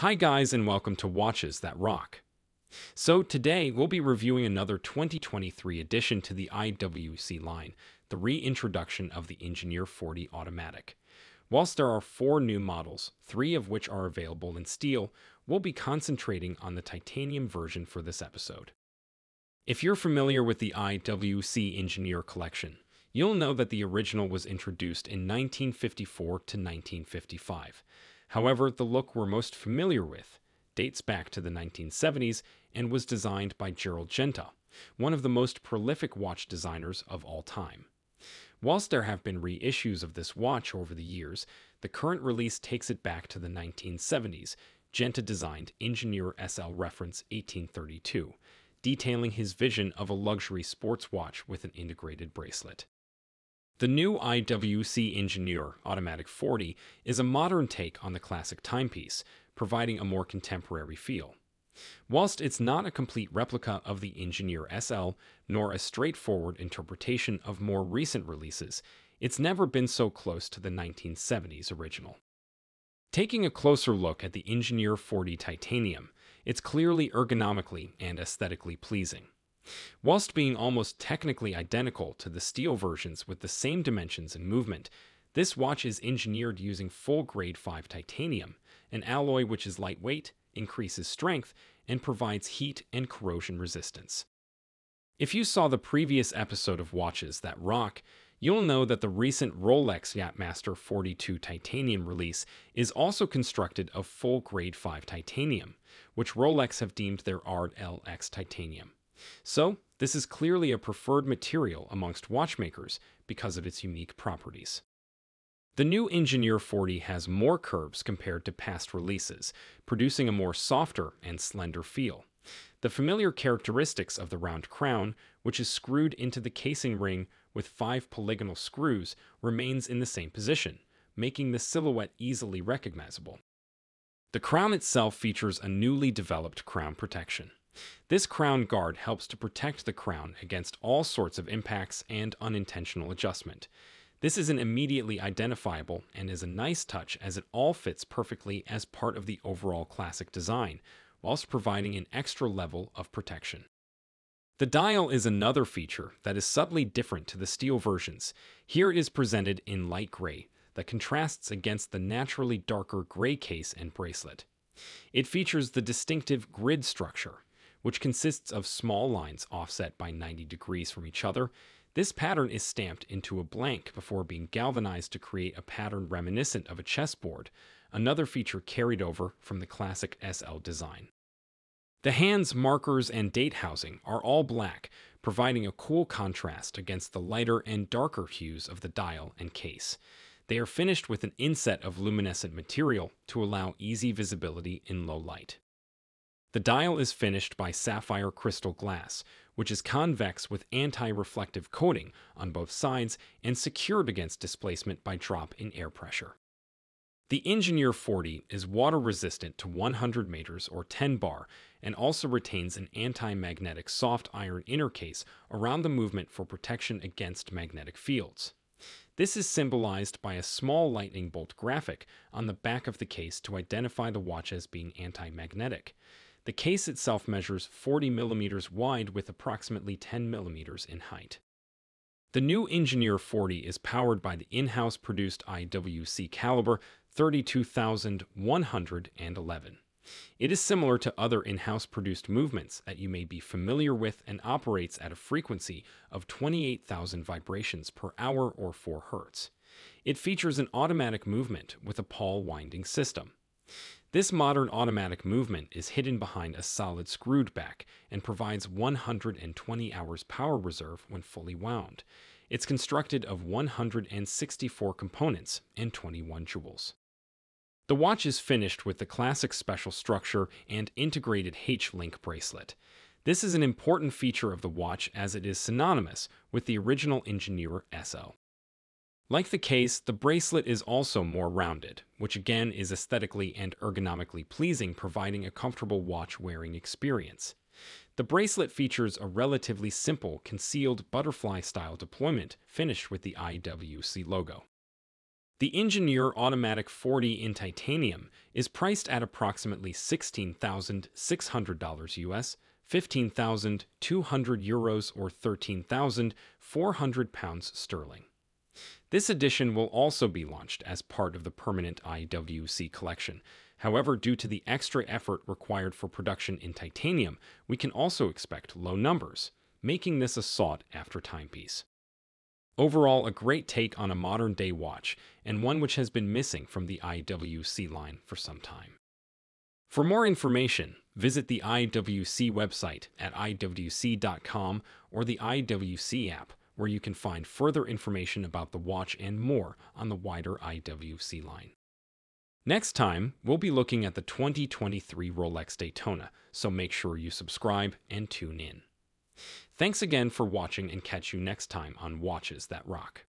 Hi guys and welcome to Watches That Rock. So today we'll be reviewing another 2023 addition to the IWC line, the reintroduction of the Ingenieur 40 Automatic. Whilst there are four new models, three of which are available in steel, we'll be concentrating on the titanium version for this episode. If you're familiar with the IWC Ingenieur collection, you'll know that the original was introduced in 1954 to 1955. However, the look we're most familiar with dates back to the 1970s and was designed by Gerald Genta, one of the most prolific watch designers of all time. Whilst there have been reissues of this watch over the years, the current release takes it back to the 1970s. Genta designed Ingenieur SL Reference 1832, detailing his vision of a luxury sports watch with an integrated bracelet. The new IWC Ingenieur Automatic 40 is a modern take on the classic timepiece, providing a more contemporary feel. Whilst it's not a complete replica of the Ingenieur SL, nor a straightforward interpretation of more recent releases, it's never been so close to the 1970s original. Taking a closer look at the Ingenieur 40 Titanium, it's clearly ergonomically and aesthetically pleasing. Whilst being almost technically identical to the steel versions with the same dimensions and movement, this watch is engineered using full grade 5 titanium, an alloy which is lightweight, increases strength, and provides heat and corrosion resistance. If you saw the previous episode of Watches That Rock, you'll know that the recent Rolex Yachtmaster 42 titanium release is also constructed of full grade 5 titanium, which Rolex have deemed their RLX titanium. So, this is clearly a preferred material amongst watchmakers because of its unique properties. The new Ingenieur 40 has more curves compared to past releases, producing a more softer and slender feel. The familiar characteristics of the round crown, which is screwed into the casing ring with five polygonal screws, remains in the same position, making the silhouette easily recognizable. The crown itself features a newly developed crown protection. This crown guard helps to protect the crown against all sorts of impacts and unintentional adjustment. This isn't immediately identifiable and is a nice touch as it all fits perfectly as part of the overall classic design, whilst providing an extra level of protection. The dial is another feature that is subtly different to the steel versions. Here it is presented in light gray that contrasts against the naturally darker gray case and bracelet. It features the distinctive grid structure, which consists of small lines offset by 90 degrees from each other. This pattern is stamped into a blank before being galvanized to create a pattern reminiscent of a chessboard, another feature carried over from the classic SL design. The hands, markers, and date housing are all black, providing a cool contrast against the lighter and darker hues of the dial and case. They are finished with an inset of luminescent material to allow easy visibility in low light. The dial is finished by sapphire crystal glass, which is convex with anti-reflective coating on both sides and secured against displacement by drop in air pressure. The Ingenieur 40 is water resistant to 100 meters or 10 bar and also retains an anti-magnetic soft iron inner case around the movement for protection against magnetic fields. This is symbolized by a small lightning bolt graphic on the back of the case to identify the watch as being anti-magnetic. The case itself measures 40 millimeters wide with approximately 10 millimeters in height. The new Ingenieur 40 is powered by the in-house produced IWC caliber 32111. It is similar to other in-house produced movements that you may be familiar with and operates at a frequency of 28,000 vibrations per hour or 4 Hz. It features an automatic movement with a pawl winding system. This modern automatic movement is hidden behind a solid screwed back and provides 120 hours power reserve when fully wound. It's constructed of 164 components and 21 jewels. The watch is finished with the classic special structure and integrated H-link bracelet. This is an important feature of the watch as it is synonymous with the original Ingenieur SL. Like the case, the bracelet is also more rounded, which again is aesthetically and ergonomically pleasing, providing a comfortable watch wearing experience. The bracelet features a relatively simple, concealed butterfly style deployment finished with the IWC logo. The Ingenieur Automatic 40 in titanium is priced at approximately $16,600 US, 15,200 euros or 13,400 pounds sterling. This edition will also be launched as part of the permanent IWC collection. However, due to the extra effort required for production in titanium, we can also expect low numbers, making this a sought after timepiece. Overall, a great take on a modern day watch, and one which has been missing from the IWC line for some time. For more information, visit the IWC website at iwc.com or the IWC app, where you can find further information about the watch and more on the wider IWC line. Next time, we'll be looking at the 2023 Rolex Daytona, so make sure you subscribe and tune in. Thanks again for watching and catch you next time on Watches That Rock.